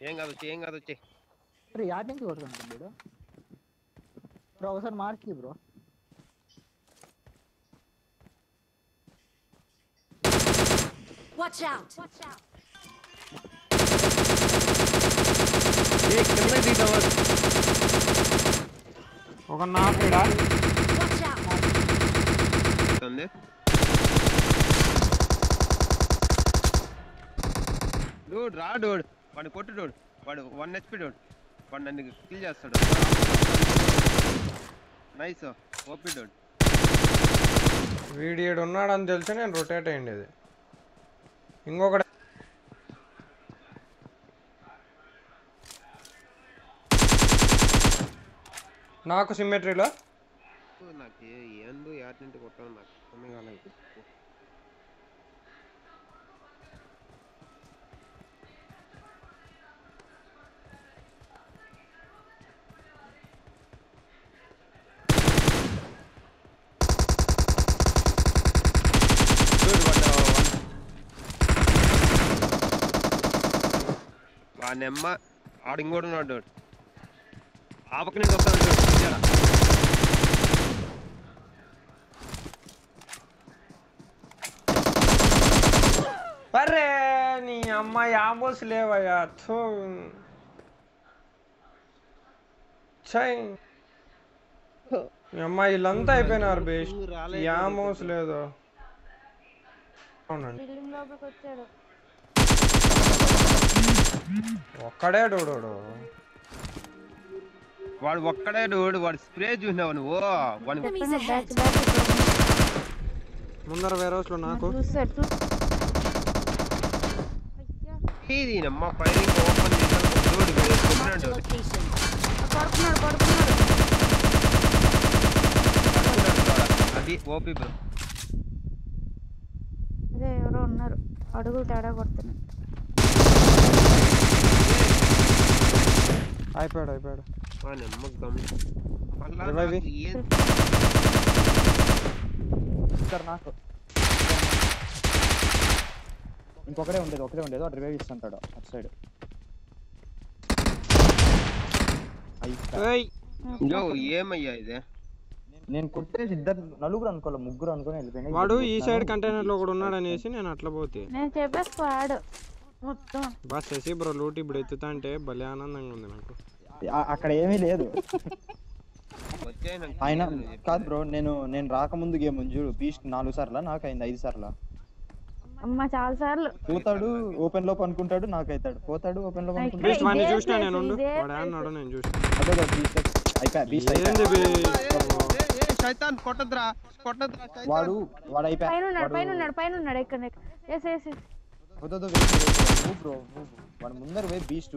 ఏం కాదు వచ్చి ఏం కాదు వచ్చి బ్రో యాడ్ నుంచి కొడుతుంటాడు వీడు బ్రో ఒకసారి మార్చి బ్రో Watch out! ఏ కింద దిగుతావా ఒక నాకుడా Watch out! ఉంది డూడ్ రా డూడ్. వాడిని కొట్టు డూడ్. వాడు వన్ హెచ్పి డూడ్. వాడు నన్ను కిల్ చేస్తాడు. నైస్. OP Dude. వీడియడు ఉన్నాడని తెలిసి నేను రొటేట్ అయ్యింది ఇంకొకటి నాకు సిమ్మెట్రీలో నాకు ఏ- ఏందో యాడ్ నుండి కొట్టాను నాకు. అర్థమే కాలేదు. వాడు- వాడి అమ్మ ఆడు ఇంకోటి ఉన్నాడు dude. ఆ పక్క నుంచి వస్తాడు dude. ఇయ్యాల. అరే నీ అమ్మ యాబోస్ లేవయ్యా థూ ఛై మీ అమ్మ వీళ్ళంతా అయిపోయినారు బేస్ట్ యామోస్ లేదు అవునండి ఒక్కడే డోడోడు. వాడు ఒక్కడే డూడ్ వాడు స్ప్రే చూసినావు నువ్వు? బ్యాక్ ముందర వేరే హౌస్లో నాకు. ఇది అమ్మ ఫైరింగ్ ఓపెన్ డూడ్. పడుకున్నాడు పడుకున్నాడు. అది ఓపీ బ్రో. అదే ఎవరో ఉన్నారు. అడుగులు తేడా కొడుతున్నాడు అయిపోయాడు అయిపోయాడు. నాకు ఇక్కడ ఉండేది ఒకటే ఉండేది. వాడు రివైవ్ ఇస్తుంటాడు అటు సైడ్. ఏమయ్యా ఇది? నేను కొట్టేసి ఇద్దరు నలుగురు అనుకోలే ముగ్గురు అనుకుని వెళ్ళిపోయినా. వాడు ఈ సైడ్ కంటైనర్లో కూడా ఉన్నాడు అనేసి నేను అట్లా పోతే. నేను చెప్పే స్క్వాడ్ మొత్తం. శశి బ్రో లూట్ ఇప్పుడు ఎత్తుతా అంటే భలే ఆనందంగా ఉంది నాకు. అక్కడ ఏమీ లేదు. ఆయన కాదు బ్రో నేను నేను రాకముందు గేమ్ ఉంది చూడు బీస్ట్ నాలుగు సార్లా నాకు అయింది ఐదు సార్లా. అమ్మ చాలా సార్లు. పోతాడు ఓపెన్ లోపు అనుకుంటాడు నాకు అవుతాడు పోతాడు ఓపెన్ బేస్ట్ నేను ఉండు. ఇదే వాడు నేను అదే బీస్ట్ అయిపోయా బీస్ట్ ఏంది అయిపోయా? బే ఏ, ఏ, శైతాన్ కొట్టద్రా కొట్టద్రా శైతాన్. వాడు వాడు అయిపోయా పైన ఉన్నాడు పైన ఉన్నాడు పైన ఉన్నాడు. ఎక్కడ ఎస్ ఎస్ వద్దు, వద్దు, బ్రో వాడు ముందర పోయి బీస్ట్.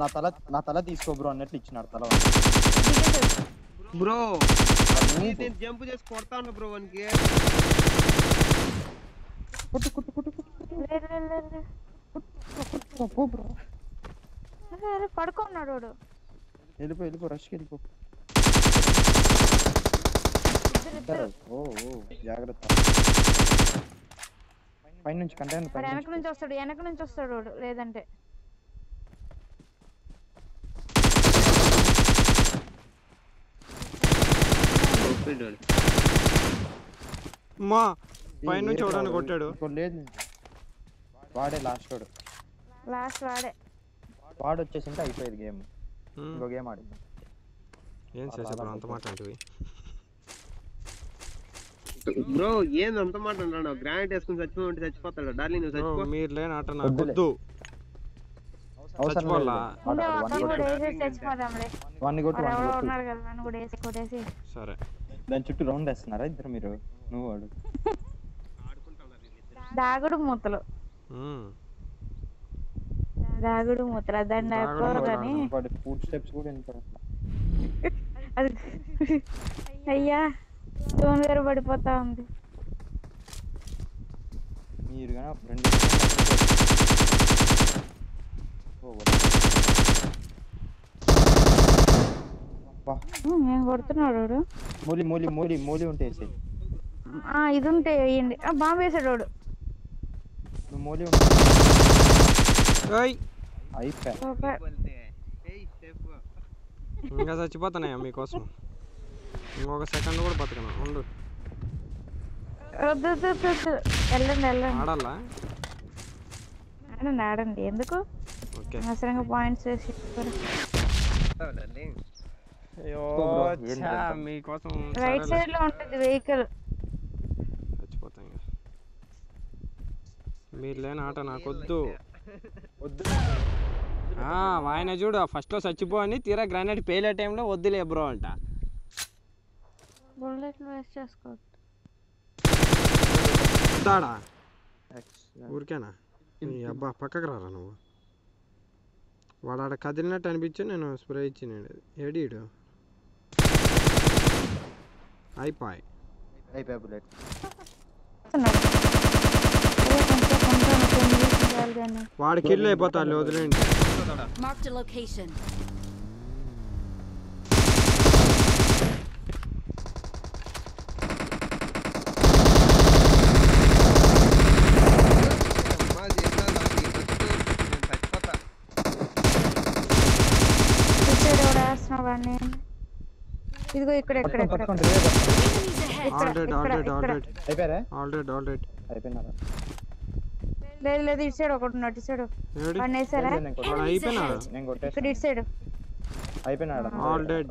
నా తల నా తల తీసుకో బ్రో అన్నట్లు ఇచ్చినాడు తల బ్రో నేను జంప్ చేసి కొడతాను బ్రో వానికి. కుట్టు పో బ్రో అరే పడుకున్నాడు వాడు. వెళ్ళిపో వెళ్ళిపో రష్కి వెళ్ళిపో. ఓ ఓ జాగ్రత్త. పైన నుంచి కంటైనర్ పైన వెనక నుంచి వస్తాడు వెనక నుంచి వస్తాడు వాడు లేదంటే. మా పైనుంచి ఎవడని కొట్టాడు? ఇంకోటి లేదు వాడే లాస్ట్ వాడు. లాస్ట్ వాడే. వాడు వచ్చేసింటే అయిపోయేది గేమ్. ఇంకో గేమ్ ఆడి ఏం బ్రో అంత మాట బ్రో ఏంది అంత మాట అన్నాడు గ్రానైట్ వేసుకుని చచ్చిపోమంటే చచ్చిపోతాడు డార్లింగ్ నువ్వు చచ్చిపో. మీరు లేని ఆట నాకు. వద్దు. సరే. దాని చుట్టూ రౌండ్ వేస్తున్నారా ఇద్దరు మీరు? నువ్వు వాడు దాగుడు మూతలు. దాగుడు మూతలు. కానీ. వాడి ఫుడ్ స్టెప్స్ కూడా అది అయ్యా. స్టోన్ వేరు పడిపోతా ఉంది. మీరు కానీ రెండు ఓ, వద్దు. అబ్బా, ఉమ్, ఏం కొడుతున్నాడు వాడు? మూలి మూలి మూలి మూలి ఉంటే ఇది ఉంటే వేయండి. బాంబు వేసాడు వాడు. నువ్వు మూలి ఓయ్. అయిపోయా. ఇంకా చచ్చిపోతానయ్యా మీకోసం? ఇంకొక సెకండ్ కూడా బతకను? ఉండు. వెళ్ళండి వెళ్ళండి. ఆడాలా? ఆడండి ఆడండి. ఎందుకు? ఓకే. అనవసరంగా పాయింట్స్ వేసి అయ్యో? మీకోసం రైట్. సైడ్లో ఉంటుంది వెహికల్ చచ్చిపోతాం మీరు లేని ఆట నాకొద్దు వద్దు. ఆ, ఆయన చూడు. ఫస్ట్లో చచ్చిపో అని తీరా గ్రానైట్ పేలే టైంలో వద్దులే బ్రో అంట. బుల్లెట్లు వేస్ట్ చేసుకోవద్దు. వద్దాడా ఊరికేనా? అబ్బా పక్కకు రారా నువ్వు? వాడు ఆడ కదిలినట్టు అనిపించి నేను స్ప్రే ఇచ్చినాడు ఏడీడు అయిపోయి. అయిపోయా బుల్లెట్. వస్తున్నాడు. అదే కొంచెం కొంటాను కొన్ని వీక్స్ చాలు కానీ. వాడు కిల్ అయిపోతాడు వదిలేండి. మా జీవితం నాకు ఈ బతుకు నేను చచ్చిపోతా చూసాడు ఎవడు వేస్తున్నాడు వాడిని ఇదిగో ఇక్కడ ఇక్కడ ఇక్కడ పట్టుకోండి రివైవ్ పట్టుకోండి. Enemies ahead. ఇక్కడ ఆల్రెడీ ఇక్కడ ఆల్రెడీ ఇక్కడ ఆల్రెడీ అయిపోయారా ఆల్రెడీ ఆల్రెడీ అయిపోయినారా? లేదు లేదు ఇటు సైడ్ ఒకటి ఉన్నాడు ఇటు సైడ్. వాడిని వేసారా? ఇక్కడ ఇటు సైడ్. అయిపోయినాడా? All dead